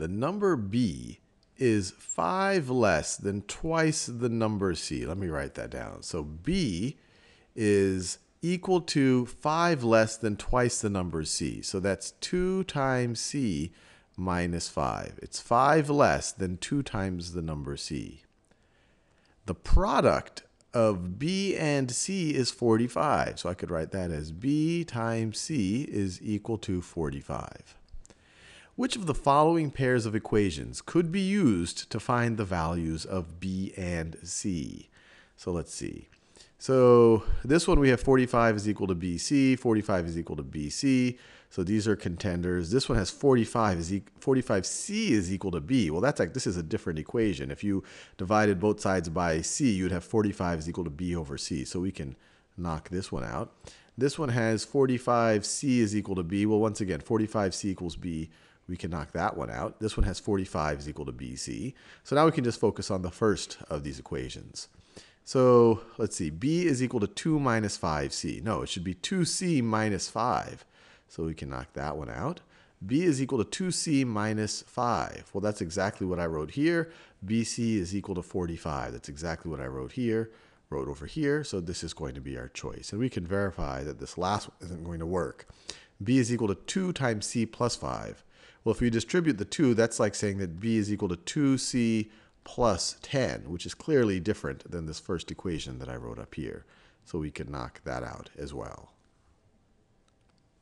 the number b is 5 less than twice the number c. Let me write that down. So b is equal to 5 less than twice the number c. So that's 2 times c minus 5. It's 5 less than 2 times the number c. The product of b and c is 45. So I could write that as b times c is equal to 45. Which of the following pairs of equations could be used to find the values of b and c? So let's see. So this one we have 45 is equal to BC, 45 is equal to BC. So these are contenders. This one has 45 is e 45C is equal to B. Well, that's like this is a different equation. If you divided both sides by C, you'd have 45 is equal to B over C. So we can knock this one out. This one has 45C is equal to B. Well, once again, 45C equals B. We can knock that one out. This one has 45 is equal to BC. So now we can just focus on the first of these equations. So let's see, b is equal to 2 minus 5c. No, it should be 2c minus 5. So we can knock that one out. b is equal to 2c minus 5. Well, that's exactly what I wrote here. bc is equal to 45. That's exactly what I wrote here, wrote over here. So this is going to be our choice. And we can verify that this last one isn't going to work. b is equal to 2 times c plus 5. Well, if we distribute the 2, that's like saying that b is equal to 2c plus 10, which is clearly different than this first equation that I wrote up here. So we can knock that out as well.